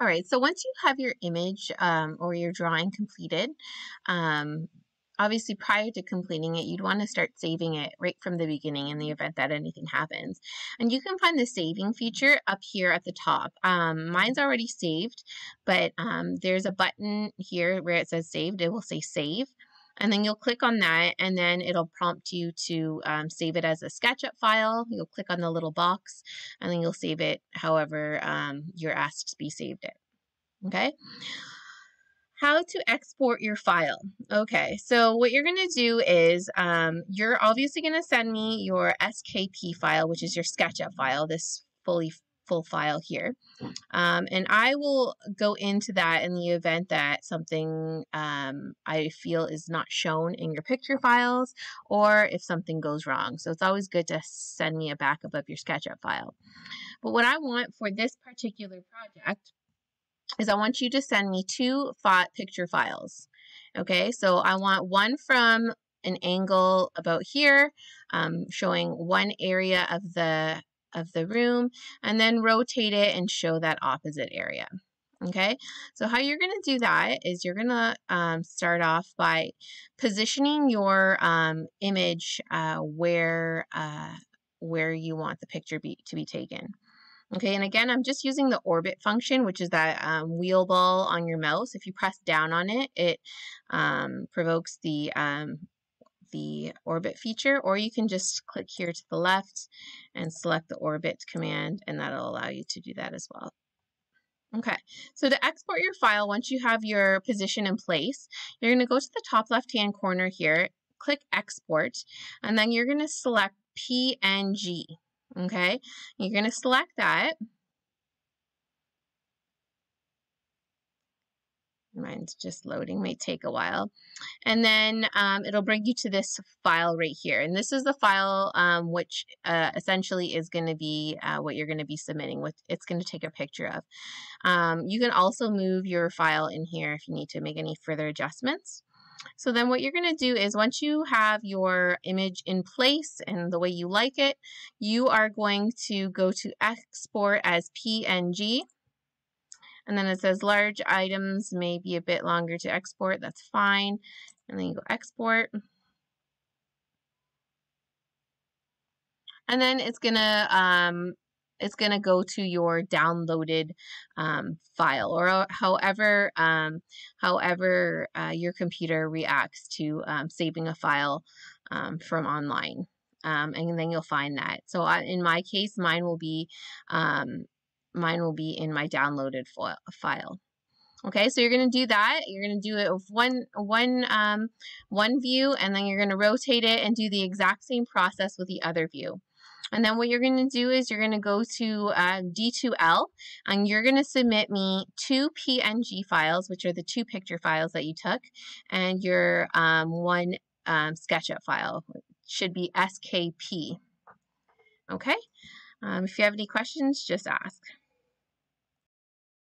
All right, so once you have your image um, or your drawing completed, um, obviously prior to completing it, you'd want to start saving it right from the beginning in the event that anything happens. And you can find the saving feature up here at the top. Um, mine's already saved, but um, there's a button here where it says saved. It will say save and then you'll click on that and then it'll prompt you to um, save it as a SketchUp file. You'll click on the little box and then you'll save it however um, you're asked to be saved it. Okay. How to export your file. Okay, so what you're going to do is um, you're obviously going to send me your SKP file, which is your SketchUp file, this fully full file here. Um, and I will go into that in the event that something um, I feel is not shown in your picture files or if something goes wrong. So it's always good to send me a backup of your SketchUp file. But what I want for this particular project is I want you to send me two picture files. Okay, so I want one from an angle about here, um, showing one area of the of the room and then rotate it and show that opposite area. Okay, so how you're going to do that is you're going to um, start off by positioning your um, image uh, where uh, where you want the picture be, to be taken. Okay, and again, I'm just using the orbit function, which is that um, wheel ball on your mouse. If you press down on it, it um, provokes the um, the orbit feature, or you can just click here to the left and select the orbit command, and that'll allow you to do that as well. Okay, so to export your file, once you have your position in place, you're going to go to the top left-hand corner here, click Export, and then you're going to select PNG. Okay, you're going to select that. Mine's just loading, may take a while. And then um, it'll bring you to this file right here. And this is the file um, which uh, essentially is going to be uh, what you're going to be submitting with. It's going to take a picture of. Um, you can also move your file in here if you need to make any further adjustments. So then what you're going to do is once you have your image in place and the way you like it, you are going to go to export as PNG. And then it says large items may be a bit longer to export. That's fine. And then you go export. And then it's gonna um, it's gonna go to your downloaded um, file or however um, however uh, your computer reacts to um, saving a file um, from online. Um, and then you'll find that. So I, in my case, mine will be um, mine will be in my downloaded file. Okay, so you're going to do that. You're going to do it with one, one, um, one view, and then you're going to rotate it and do the exact same process with the other view. And then what you're going to do is you're going to go to uh, D2L, and you're going to submit me two PNG files, which are the two picture files that you took, and your um, one um, SketchUp file should be SKP. Okay? Um, if you have any questions, just ask.